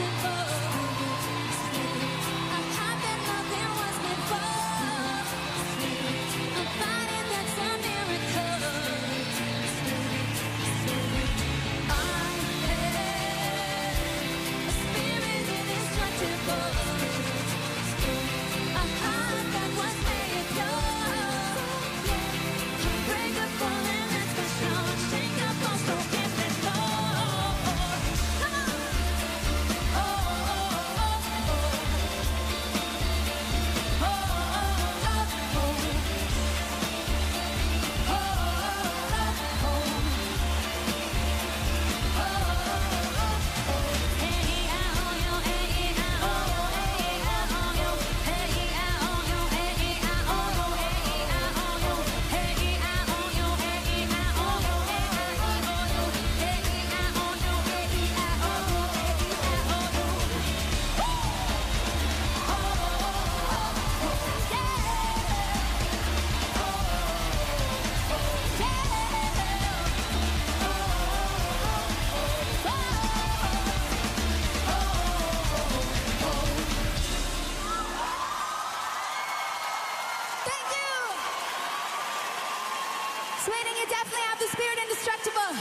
survive. Sweden, you definitely have the spirit indestructible.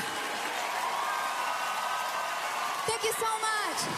Thank you so much.